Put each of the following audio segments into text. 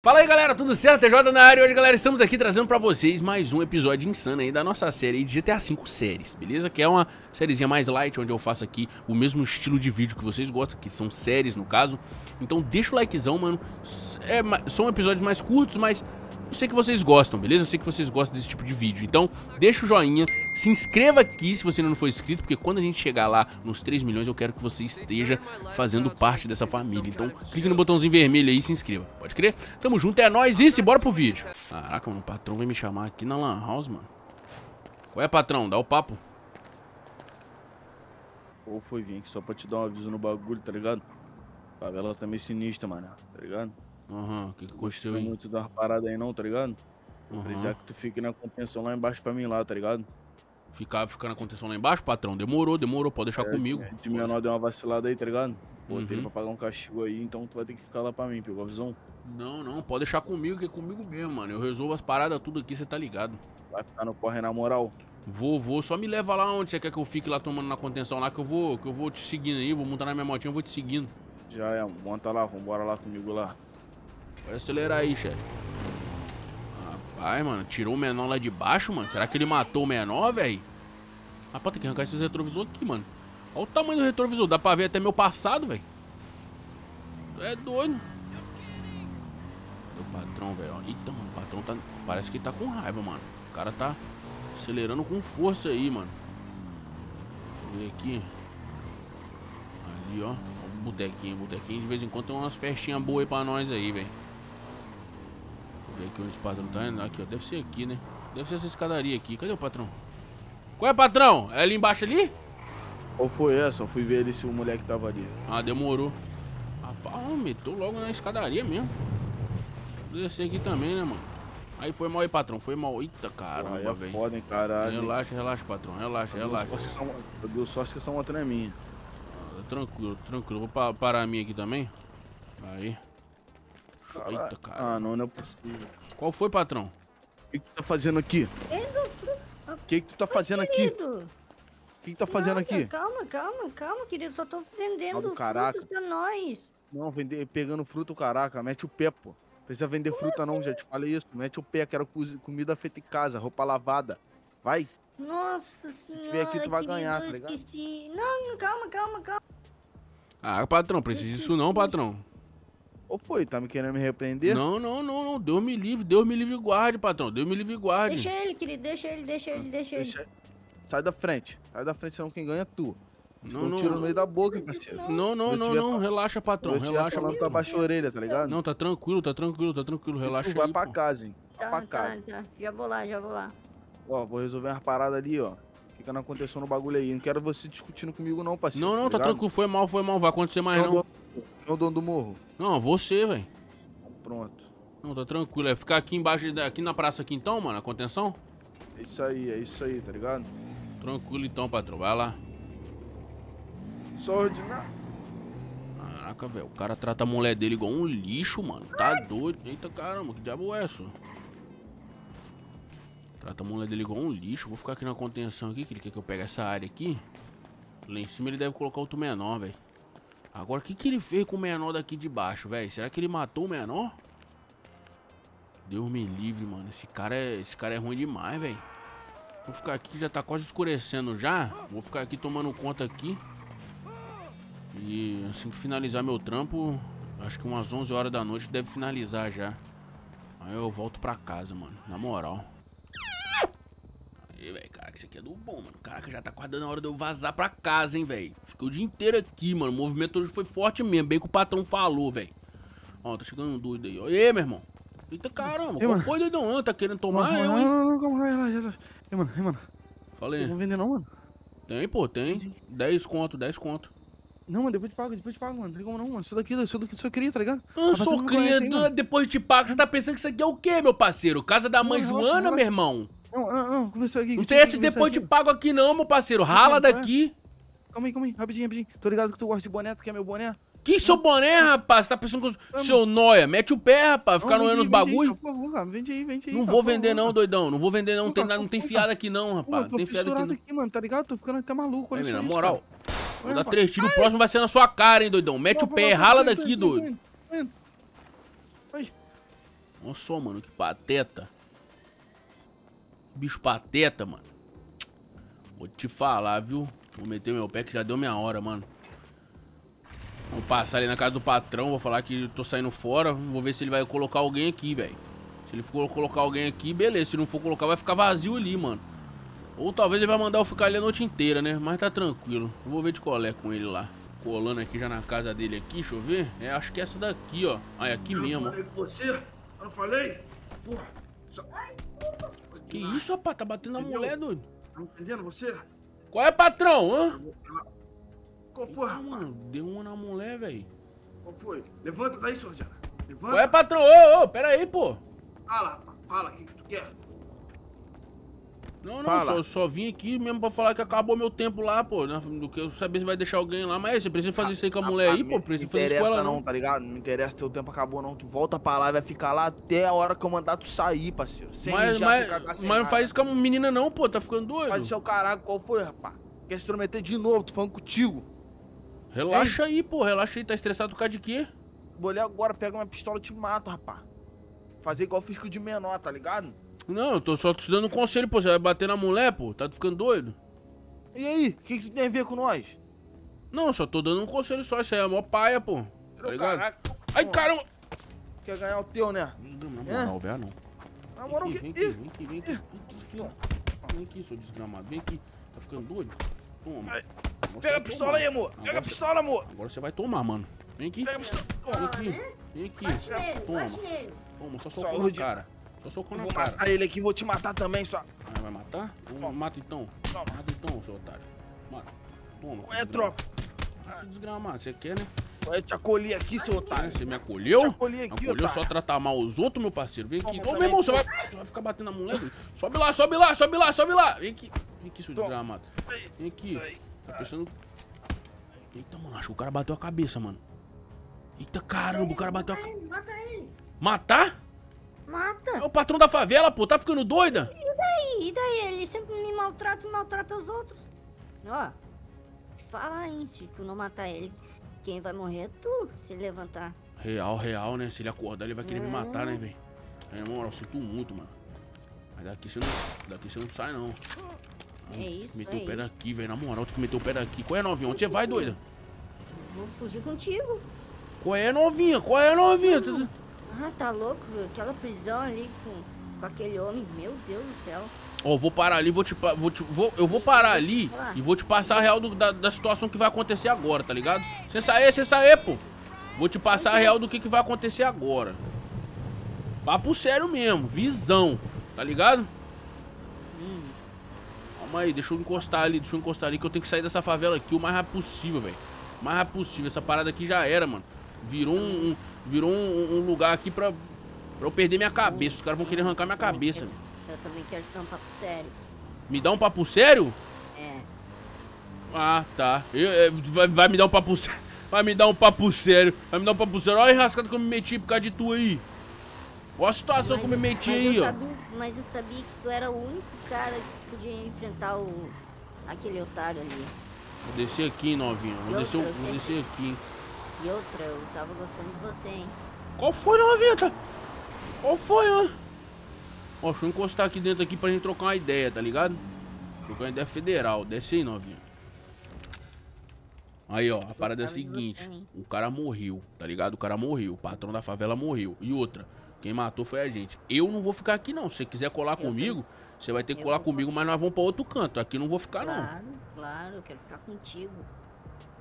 Fala aí galera, tudo certo? TJ na área e hoje galera estamos aqui trazendo pra vocês mais um episódio insano aí da nossa série de GTA V séries, beleza? Que é uma sériezinha mais light, onde eu faço aqui o mesmo estilo de vídeo que vocês gostam, que são séries no caso Então deixa o likezão, mano, é, são episódios mais curtos, mas eu sei que vocês gostam, beleza? Eu sei que vocês gostam desse tipo de vídeo. Então, deixa o joinha, se inscreva aqui se você ainda não for inscrito, porque quando a gente chegar lá nos 3 milhões, eu quero que você esteja fazendo parte dessa família. Então, clique no botãozinho vermelho aí e se inscreva. Pode crer? Tamo junto, é nóis e bora pro vídeo. Caraca, mano, o patrão vai me chamar aqui na Lan House, mano. Qual é, patrão? Dá o papo. Ou foi vir aqui só pra te dar um aviso no bagulho, tá ligado? A favela tá meio sinistra, mano, tá ligado? Aham, uhum, o que que aconteceu aí? Muito das paradas aí não, tá ligado? Uhum. Precisar que tu fique na contenção lá embaixo pra mim lá, tá ligado? Ficar, ficar na contenção lá embaixo, patrão? Demorou, demorou, pode deixar é, comigo. De menor deu uma vacilada aí, tá ligado? Botei uhum. pra pagar um castigo aí, então tu vai ter que ficar lá pra mim, pegou a visão? Não, não, pode deixar comigo, que é comigo mesmo, mano. Eu resolvo as paradas tudo aqui, você tá ligado. Vai ficar no corre na moral. Vou, vou, só me leva lá onde você quer que eu fique lá tomando na contenção lá, que eu vou, que eu vou te seguindo aí, vou montar na minha motinha, eu vou te seguindo. Já é, monta lá, vambora lá comigo lá. Pode acelerar aí, chefe. Rapaz, mano, tirou o menor lá de baixo, mano. Será que ele matou o menor, velho? Rapaz, tem que arrancar esses retrovisores aqui, mano. Olha o tamanho do retrovisor. Dá pra ver até meu passado, velho. É doido. O patrão, velho. Eita, mano, o patrão tá... Parece que tá com raiva, mano. O cara tá acelerando com força aí, mano. Deixa eu ver aqui. Ali, ó. Botequinho, botequinho. De vez em quando tem umas festinhas boas aí pra nós aí, velho aqui onde o patrão tá indo. Aqui, ó. Deve ser aqui, né? Deve ser essa escadaria aqui. Cadê o patrão? Qual é, patrão? É ali embaixo ali? Qual foi essa? Eu fui ver ele se o moleque tava ali. Ah, demorou. Rapaz, meteu logo na escadaria mesmo. Descer aqui também, né, mano? Aí foi mal aí, patrão. Foi mal. Eita, caramba, é velho. foda, hein, caralho. Relaxa, relaxa, patrão. Relaxa, eu relaxa. Eu dou sorte que essa moto não é minha. Ah, tranquilo, tranquilo. Vou pa parar a minha aqui também. Aí. Eita, cara. Ah, não, não é possível. Qual foi, patrão? O que, que tu tá fazendo aqui? O que, que tu tá fazendo aqui? O que, que tá fazendo Nada, aqui? Calma, calma, calma, querido. Só tô vendendo caraca. frutas pra nós. Não, vender, pegando fruta, caraca. Mete o pé, pô. Precisa vender Como fruta assim? não, já te falei isso. Mete o pé, quero comida feita em casa, roupa lavada. Vai. Nossa senhora, Se tiver aqui, tu vai ganhar, tá ligado? Esqueci. Não, calma, calma, calma. Ah, patrão, precisa disso não, patrão. Ou foi? Tá me querendo me repreender? Não, não, não, não. Deus me livre, Deus me livre e guarde, patrão. Deus me livre e guarde. Deixa ele, querido. Deixa ele, deixa ele, deixa, deixa ele. Sai da frente. Sai da frente, senão quem ganha é tu. Não, não, tiro no meio da boca, parceiro. Não, não, não, não. Relaxa, patrão. Relaxa. Não tá baixa a orelha, tá ligado? Não, tá tranquilo, tá tranquilo, tá tranquilo. Relaxa tu vai aí, pra pô. casa, hein. Vai tá, pra casa. Tá, tá. Já vou lá, já vou lá. Ó, vou resolver umas paradas ali, ó. Fica não acontecendo no bagulho aí. Não quero você discutindo comigo não, parceiro. Não, não, tá, tá tranquilo. Foi mal, foi mal. Vai acontecer mais não. Quem é o dono do morro? Não, você, velho. Pronto. Não, tá tranquilo. É ficar aqui embaixo, aqui na praça aqui então, mano, a contenção? É isso aí, é isso aí, tá ligado? Tranquilo então, patrão. Vai lá. Só ordinário. Caraca, velho. O cara trata a mulher dele igual um lixo, mano. Tá doido. Eita caramba, que diabo é isso? Trata a mulher dele igual um lixo. Vou ficar aqui na contenção aqui, que ele quer que eu pegue essa área aqui. Lá em cima ele deve colocar outro menor, velho. Agora, o que, que ele fez com o menor daqui de baixo, velho? Será que ele matou o menor? Deus me livre, mano. Esse cara é, esse cara é ruim demais, velho. Vou ficar aqui, já tá quase escurecendo já. Vou ficar aqui tomando conta aqui. E assim que finalizar meu trampo, acho que umas 11 horas da noite deve finalizar já. Aí eu volto pra casa, mano. Na moral. Aí, velho, caraca, isso aqui é do bom, mano. Caraca, já tá quase dando a hora de eu vazar pra casa, hein, velho. Fiquei o dia inteiro aqui, mano. O movimento hoje foi forte mesmo, bem que o patrão falou, velho. Ó, tá chegando um doido aí, ó. E aí, meu irmão? Eita caramba, Ei, qual mano. foi, doidão? Ah, tá querendo tomar Não, eu, não, hein? não, não, calma, relaxa, relaxa. Ei, mano, ei, mano. Falei. Não vou vender não, mano. Tem, pô, tem. 10 conto, 10 conto. Não, mano, depois te pago, depois te pago, mano. Não tem como não, mano. Isso daqui, isso daqui, isso eu queria, tá ligado? Eu sou você não conhece aí, cria, mano. depois de pago, você tá pensando que isso aqui é o quê, meu parceiro? Casa da mãe relaxa, Joana, relaxa. meu irmão? Não, não, não, começou aqui. Não tem esse depois de pago aqui não, meu parceiro. Rala daqui. Calma aí, calma aí, rapidinho, rapidinho. Tô ligado que tu gosta de boné, tu quer meu boné? Que seu boné, rapaz? Você tá pensando que eu... seu noia? Mete o pé, rapaz. Ficar noiando vende os bagulho. Por favor, cara, vende aí, vende aí. Não cara, vou vender não, doidão. Não vou vender não. Não tem, não tem aqui não, rapaz. Não tem fiado aqui não. aqui, mano, tá ligado? Tô ficando até maluco, olha na moral, vou dar três tiros. O próximo vai ser na sua cara, hein, doidão. Mete o pé, rala daqui, doido. Olha só, mano, que pateta. Bicho pateta, mano. Vou te falar, viu? Vou meter meu pé que já deu minha hora, mano. Vou passar ali na casa do patrão, vou falar que tô saindo fora. Vou ver se ele vai colocar alguém aqui, velho. Se ele for colocar alguém aqui, beleza. Se não for colocar, vai ficar vazio ali, mano. Ou talvez ele vai mandar eu ficar ali a noite inteira, né? Mas tá tranquilo. Eu vou ver de colé com ele lá. Colando aqui já na casa dele aqui, deixa eu ver. É, acho que é essa daqui, ó. Ah, é aqui Eu mesmo. não falei com você? Eu não falei? Porra. Só... Que isso, rapaz? Tá batendo Entendeu? mulher, doido. Tá entendendo você? Qual é, patrão? Hã? Qual foi, Ah, rapaz? mano, deu uma na mulher, velho. Qual foi? Levanta daí, Sordiana. Levanta. Qual é, patrão? Ô, ô, pera aí, pô. Fala, rapaz. Fala, o que, que tu quer? Não, não, Fala. só, só vim aqui mesmo pra falar que acabou meu tempo lá, pô. né? Do que eu saber se vai deixar alguém lá. Mas você precisa fazer isso aí com a mulher aí, Rapaz, pô. me- Precisa fazer isso com interessa ela, não, não. tá ligado? Não interessa, teu tempo acabou não. Tu volta pra lá e vai ficar lá até a hora que eu mandar tu sair, parceiro. Sem Mas, mas, sem cagar, sem mas não faz isso com a menina, não, pô. Tá ficando doido. Faz o seu caralho, qual foi, rapaz? Quer se intrometer de novo, tô falando contigo. Relaxa aí, pô. Relaxa aí. Tá estressado por causa de quê? Bolhar agora, pega uma pistola e te mato, rapaz. Fazer igual eu fiz com o de menor, tá ligado? Não, eu tô só te dando um conselho, pô. Você vai bater na mulher, pô. Tá ficando doido? E aí, o que, que tu tem a ver com nós? Não, eu só tô dando um conselho só. Isso aí é mó paia, pô. Tá ligado? caraca, Ai, pô, caramba. Quer ganhar o teu, né? É? na moral, velho, não. Na moral, Vem que... vem aqui, vem aqui, vem aqui. Vem aqui, filho. Vem aqui, seu desgramado. Vem aqui. Tá ficando doido? Toma. Ai, Pega a pistola tomar. aí, amor. Pega Agora a você- pistola, amor. Agora você vai tomar, mano. Vem aqui. Pega a pistola. Vem Toma. aqui. Vem aqui. Toma. nele. Toma, só socou na Saúde. cara. Só socou Eu na vou cara. matar ele aqui, vou te matar também, só. Ah, vai matar? Toma. mata então. Toma. Mata então, seu otário. Mata. Toma. Qual é, seu tropa? desgramado. Seu desgramado, você quer, né? Eu te acolhi aqui, seu Ah, otário. Você me acolheu? Te acolhi aqui, Acolheu otário. só tratar mal os outros, meu parceiro. Vem aqui. Toma Ô, meu irmão, você vai, você vai ficar batendo na mulher? doido? Sobe lá, sobe lá, sobe lá, sobe lá. Vem aqui. Vem aqui, seu Toma. desgramado. Vem aqui. Aí. Tá pensando... Eita, mano, acho que o cara bateu a cabeça, mano. Eita, caramba, o cara bateu a... Mata ele, mata ele. Matar? É Mata. o patrão da favela, pô. Tá ficando doida? E daí? E daí? Ele sempre me maltrata e maltrata os outros. Ó, fala aí, se tu não matar ele, quem vai morrer é tu, se levantar. Real, real, né? Se ele acordar, ele vai querer me matar, Hum. né, velho? Na moral, eu sinto muito, mano. Mas daqui você não, daqui você não sai, não. É isso Meteu o pé daqui, velho. Na moral, tu que meteu o pé daqui. Qual é, novinha? Onde você vai, doida? Vou fugir contigo. Qual é, novinha? Qual é, novinha? Tu- Ah, tá louco? Aquela prisão ali com, com aquele homem, meu Deus do céu. Ó, eu vou parar ali, vou te, vou te vou, eu vou parar ali e vou te passar a real do- da, da situação que vai acontecer agora, tá ligado? Você sair, você sair, pô. Vou te passar a real do que, que vai acontecer agora. Papo sério mesmo, visão, tá ligado? Calma aí, deixa eu encostar ali, deixa eu encostar ali que eu tenho que sair dessa favela aqui o mais rápido possível, velho. O mais rápido possível, essa parada aqui já era, mano. Virou um, um- virou um, um lugar aqui pra, pra eu perder minha cabeça. Os caras vão querer arrancar minha cabeça. Eu também quero te dar um papo sério. Me dá um papo sério? É. Ah, tá. Eu- é, vai, vai me dar um papo sério. Vai me dar um papo sério. Vai me dar um papo sério. Olha a enrascada que eu me meti por causa de tu aí. Olha a situação que eu me meti mas aí, eu ó. sabia- mas eu sabia que tu era o único cara que podia enfrentar o aquele otário ali. Vou descer aqui, novinho. Vou Eu- descer, eu vou descer aqui. E outra, eu tava gostando de você, hein? Qual foi, novinha? Tá? Qual foi, ó? Ó, deixa eu encostar aqui dentro aqui pra gente trocar uma ideia, tá ligado? Trocar uma ideia federal. Desce aí, novinha. Aí, ó, a parada é a seguinte. O cara morreu, tá ligado? O cara morreu. O patrão da favela morreu. E outra, quem matou foi a gente. Eu não vou ficar aqui, não. Se você quiser colar comigo, você vai ter que eu colar comigo, mas nós vamos pra outro canto. Aqui eu não vou ficar, não. Claro, claro, eu quero ficar contigo.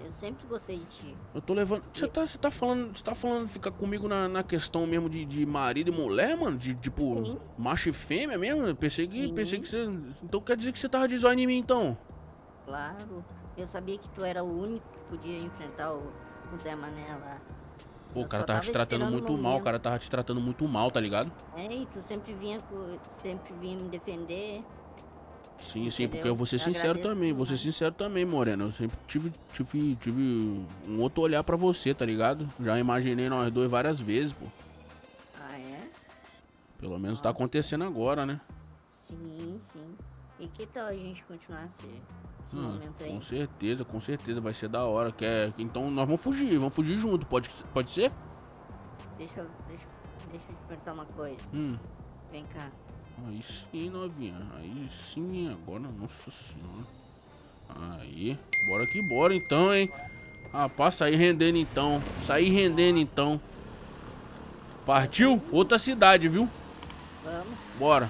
Eu sempre gostei de ti. Eu tô levando. Você tá, tá falando. Você tá falando ficar comigo na, na questão mesmo de, de marido e mulher, mano? De tipo, Sim. macho e fêmea mesmo? Eu Pensei que, Sim. pensei que você. Então quer dizer que você tava de zóio em mim, então? Claro. Eu sabia que tu era o único que podia enfrentar o, o Zé Mané lá. Pô, o cara só tava te tava tratando muito mal, o cara tava te tratando muito mal, tá ligado? É, e tu sempre vinha, sempre vinha me defender. Sim, sim, porque Entendeu? eu vou ser Eu sincero também, vou ser sincero também, Moreno. Eu sempre tive, tive, tive um outro olhar pra você, tá ligado? Já imaginei nós dois várias vezes, pô. Ah, é? Pelo menos tá acontecendo agora, né? Sim, sim. E que tal a gente continuar momento aí? com certeza, com certeza, vai ser da hora. Quer... Então nós vamos fugir, vamos fugir junto, pode, pode ser? Deixa eu. Deixa, deixa eu te perguntar uma coisa. Hum. Vem cá. Aí sim, novinha. Aí sim, agora, nossa senhora. Aí, bora que bora então, hein. Rapaz, sair rendendo então. Sair rendendo então. Partiu? Outra cidade, viu? Vamos. Bora.